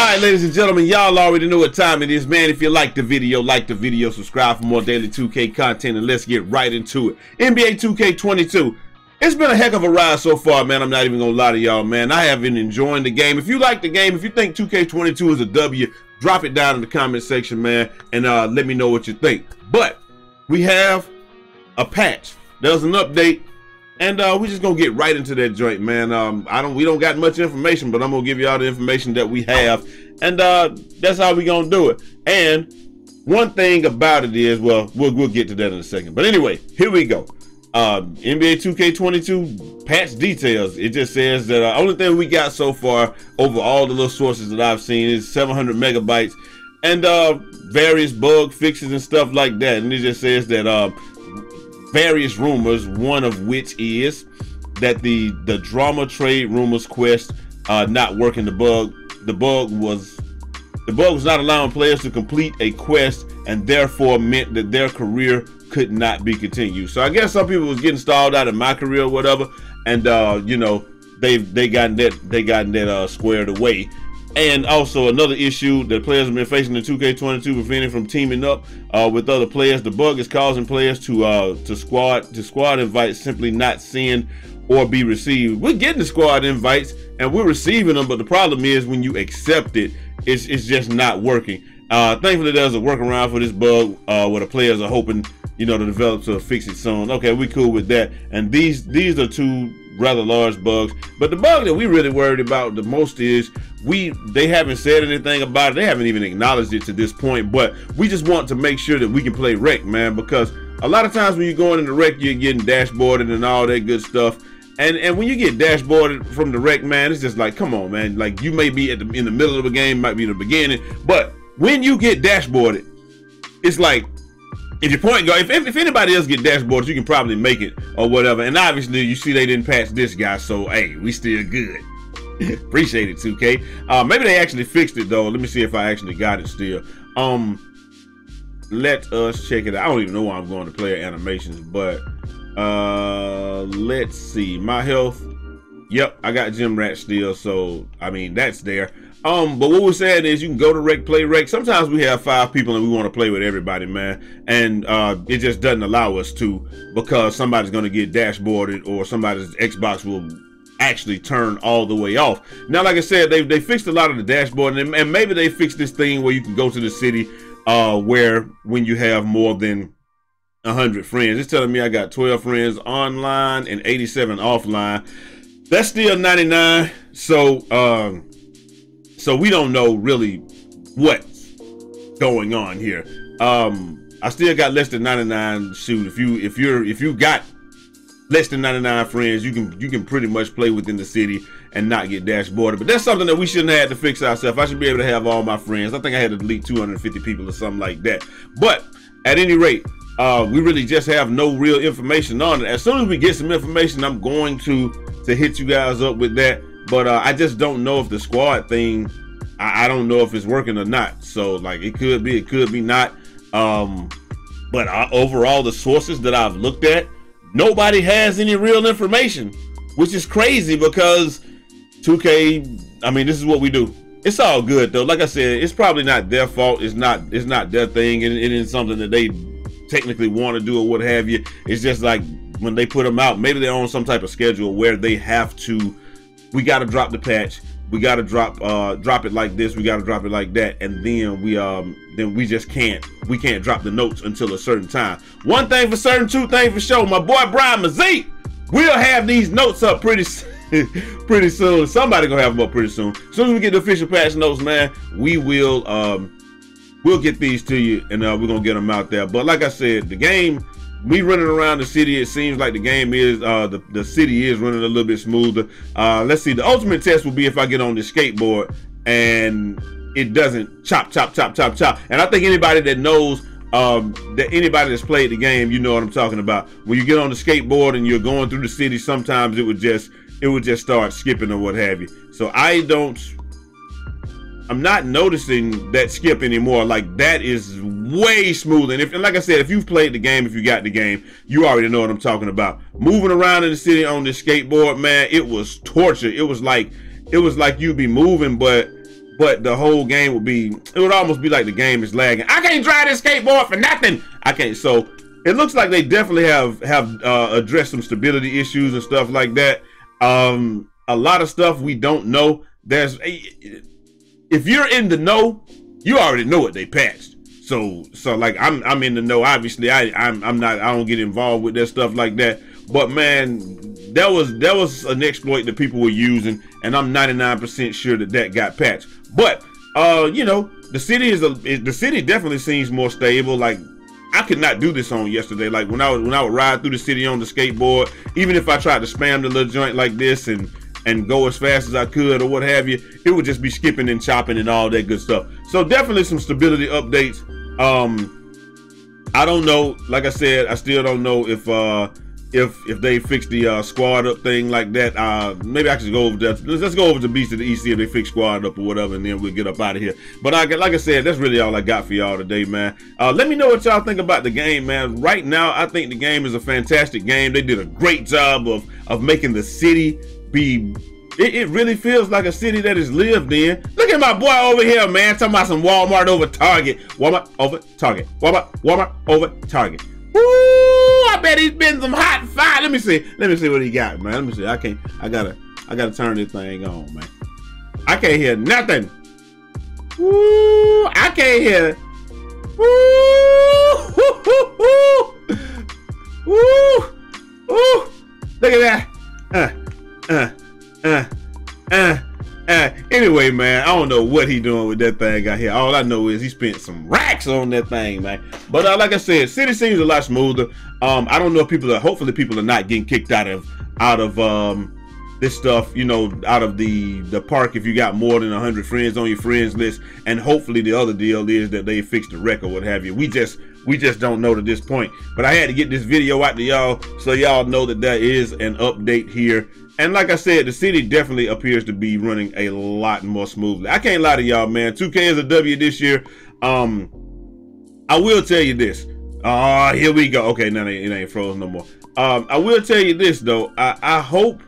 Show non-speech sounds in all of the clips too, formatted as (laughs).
All right, ladies and gentlemen, y'all already know what time it is, man. If you like the video, like the video, subscribe for more daily 2K content, and let's get right into it. NBA 2K22. It's been a heck of a ride so far, man. I'm not even gonna lie to y'all, man. I have been enjoying the game. If you like the game, if you think 2K22 is a W, drop it down in the comment section, man, and uh, let me know what you think. But we have a patch. There's an update and uh, we're just gonna get right into that joint, man. Um, I don't, we don't got much information, but I'm gonna give you all the information that we have, and uh, that's how we gonna do it. And one thing about it is, well, we'll we'll get to that in a second. But anyway, here we go. Uh, NBA 2K22 patch details. It just says that uh, only thing we got so far over all the little sources that I've seen is 700 megabytes and uh, various bug fixes and stuff like that. And it just says that uh, various rumors, one of which is that the the drama trade rumors quest uh, not working. The bug the bug was the bug was not allowing players to complete a quest and therefore meant that their career could not be continued. So I guess some people was getting stalled out of my career or whatever, and uh, you know they've they got that they got that uh, squared away. And also another issue that players have been facing in 2K22 preventing from teaming up uh, with other players. The bug is causing players to uh, to squad to squad invites simply not send or be received. We're getting the squad invites and we're receiving them, but the problem is when you accept it, it's it's just not working. Uh, thankfully, there's a workaround for this bug uh, where the players are hoping you know the developers will fix it soon. Okay, we cool with that. And these these are two rather large bugs. But the bug that we really worried about the most is we they haven't said anything about it. They haven't even acknowledged it to this point. But we just want to make sure that we can play rec, man, because a lot of times when you're going into rec, you're getting dashboarded and all that good stuff. And and when you get dashboarded from the rec, man, it's just like, come on, man. Like you may be at the in the middle of the game, might be the beginning, but when you get dashboarded, it's like if your point guard, if, if, if anybody else get dashboards, you can probably make it or whatever. And obviously, you see they didn't patch this guy, so hey, we still good. (laughs) Appreciate it, 2K. Uh, maybe they actually fixed it though. Let me see if I actually got it still. Um, let us check it out. I don't even know why I'm going to player animations, but uh, let's see. My health. Yep, I got gym rat still, so I mean that's there. Um, but what we're saying is you can go to rec, play rec. Sometimes we have five people and we want to play with everybody, man. And uh, it just doesn't allow us to because somebody's going to get dashboarded or somebody's Xbox will actually turn all the way off. Now, like I said, they, they fixed a lot of the dashboard and, and maybe they fixed this thing where you can go to the city uh, where when you have more than 100 friends. It's telling me I got 12 friends online and 87 offline. That's still 99. So, um, so we don't know really what's going on here. Um, I still got less than 99 shoot. If you if you're if you got less than 99 friends, you can you can pretty much play within the city and not get dashboarded. But that's something that we shouldn't have to fix ourselves. I should be able to have all my friends. I think I had to delete 250 people or something like that. But at any rate, uh, we really just have no real information on it. As soon as we get some information, I'm going to to hit you guys up with that. But uh, I just don't know if the squad thing, I, I, don't know if it's working or not. So like it could be, it could be not. Um, but I, overall, the sources that I've looked at, nobody has any real information, which is crazy because 2K. I mean, this is what we do. It's all good though. Like I said, it's probably not their fault. It's not. It's not their thing. and it is something that they technically want to do or what have you. It's just like when they put them out, maybe they're on some type of schedule where they have to we got to drop the patch. We got to drop uh drop it like this. We got to drop it like that, and then we um then we just can't we can't drop the notes until a certain time. One thing for certain, two things for sure. My boy Brian Mazique will have these notes up pretty (laughs) pretty soon. Somebody gonna have them up pretty soon. As soon as we get the official patch notes, man, we will um we'll get these to you, and uh, we're gonna get them out there. But like I said, the game me running around the city, it seems like the game is uh, the the city is running a little bit smoother. Uh, let's see. The ultimate test will be if I get on the skateboard and it doesn't chop, chop, chop, chop, chop. And I think anybody that knows um, that anybody that's played the game, you know what I'm talking about. When you get on the skateboard and you're going through the city, sometimes it would just it would just start skipping or what have you. So I don't I'm not noticing that skip anymore. Like that is way smoother. And if, and like I said, if you've played the game, if you got the game, you already know what I'm talking about. Moving around in the city on this skateboard, man, it was torture. It was like, it was like you'd be moving, but but the whole game would be it would almost be like the game is lagging. I can't drive this skateboard for nothing. I can't. So it looks like they definitely have have uh, addressed some stability issues and stuff like that. Um, a lot of stuff we don't know. There's if you're in the know, you already know what they patched. So so like I'm I'm in the know. Obviously, I I'm I'm not I don't get involved with that stuff like that. But man, that was that was an exploit that people were using, and I'm 99% sure that that got patched. But uh, you know, the city is a the city definitely seems more stable. Like I could not do this on yesterday. Like when I was when I would ride through the city on the skateboard, even if I tried to spam the little joint like this and and go as fast as I could or what have you, it would just be skipping and chopping and all that good stuff. So definitely some stability updates. Um, I don't know. Like I said, I still don't know if uh if if they fix the uh, squad up thing like that. Uh, maybe I should go over there. Let's, let's go over to Beast of the see if they fix squad up or whatever, and then we'll get up out of here. But I, like I said, that's really all I got for y'all today, man. Uh, let me know what y'all think about the game, man. Right now, I think the game is a fantastic game. They did a great job of of making the city be it, it, really feels like a city that is lived in. Look at my boy over here, man, talking about some Walmart over Target. Walmart over Target. Walmart, Walmart over Target. Woo! I bet he's been some hot fire. Let me see. Let me see what he got, man. Let me see. I can't. I gotta. I gotta turn this thing on, man. I can't hear nothing. Woo! I can't hear. Woo! Anyway, man, I don't know what he doing with that thing out here. All I know is he spent some racks on that thing, man. But uh, like I said, city seems a lot smoother. Um, I don't know if people are. Hopefully, people are not getting kicked out of out of um this stuff, you know, out of the the park if you got more than 100 friends on your friends list. And hopefully the other deal is that they fix the record, what have you. We just we just don't know to this point. But I had to get this video out to y'all so y'all know that there is an update here. And like I said, the city definitely appears to be running a lot more smoothly. I can't lie to y'all, man. 2K is a W this year. Um, I will tell you this. Oh, here we go. Okay, now it ain't frozen no more. Um, I will tell you this though. I, I hope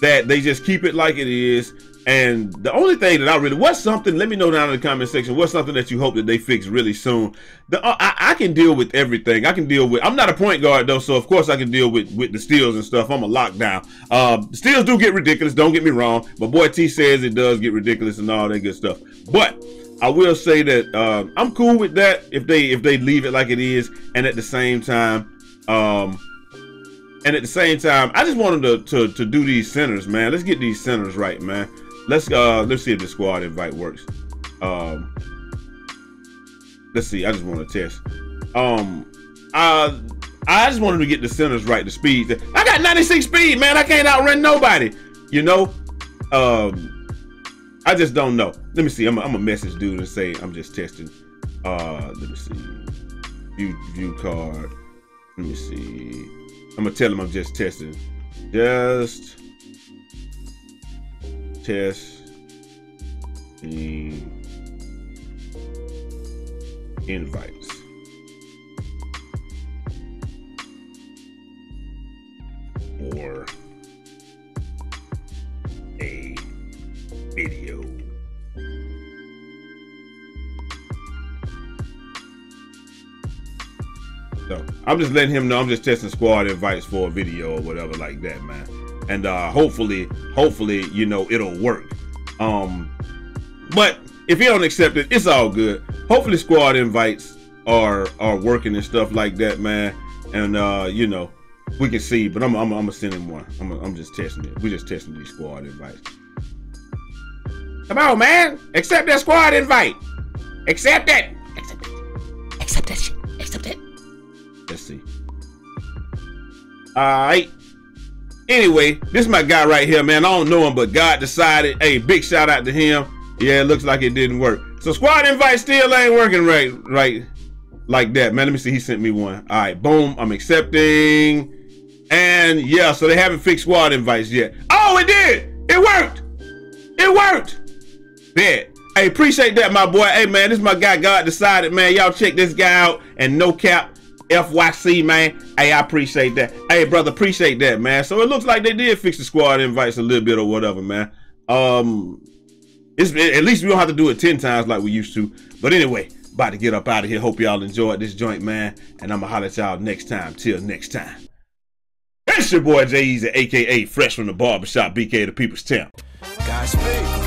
that they just keep it like it is. And the only thing that I really, what's something, let me know down in the comment section, what's something that you hope that they fix really soon. The, uh, I, I, can deal with everything. I can deal with, I'm not a point guard though, so of course I can deal with, with the steals and stuff. I'm a lockdown. Uh, steals do get ridiculous, don't get me wrong. But boy T says it does get ridiculous and all that good stuff. But I will say that uh, I'm cool with that if they if they leave it like it is, and at the same time, um, and at the same time, I just want them to, to, to do these centers, man. Let's get these centers right, man. Let's uh let's see if the squad invite works. Um let's see, I just want to test. Um uh I just wanted to get the centers right, the speed. I got 96 speed, man. I can't outrun nobody. You know? Um I just don't know. Let me see. I'm a message dude and say I'm just testing. Uh let me see. View view card. Let me see. I'm gonna tell him I'm just testing. Just test the invites. Or a video. So I'm just letting him know I'm just testing squad invites for a video or whatever like that, man. And uh hopefully, hopefully, you know, it'll work. Um but if you don't accept it, it's all good. Hopefully squad invites are are working and stuff like that, man. And uh, you know, we can see, but I'm I'm, I'm gonna send him one. I'm I'm just testing it. We're just testing these squad invites. Come on, man. Accept that squad invite. Accept it. Accept it. Accept that shit. Accept it. Let's see. Alright. Anyway, this is my guy right here, man. I don't know him, but God decided. Hey, big shout out to him. Yeah, it looks like it didn't work. So squad invite still ain't working right, right, like that, man. Let me see. He sent me one. All right, boom. I'm accepting. And yeah, so they haven't fixed squad invites yet. Oh, it did. It worked. It worked. Bet. Hey, appreciate that, my boy. Hey, man, this is my guy. God decided, man. Y'all check this guy out. And no cap. FYC, man. Hey, I appreciate that. Hey, brother, appreciate that, man. So it looks like they did fix the squad invites a little bit or whatever, man. Um, It's at least we don't have to do it 10 times like we used to. But anyway, about to get up out of here. Hope y'all enjoyed this joint, man. And I'm gonna holler at y'all next time. Till next time. It's your boy Jai Eazy, aka Fresh from the Barbershop, BK the People's Champ. Godspeed.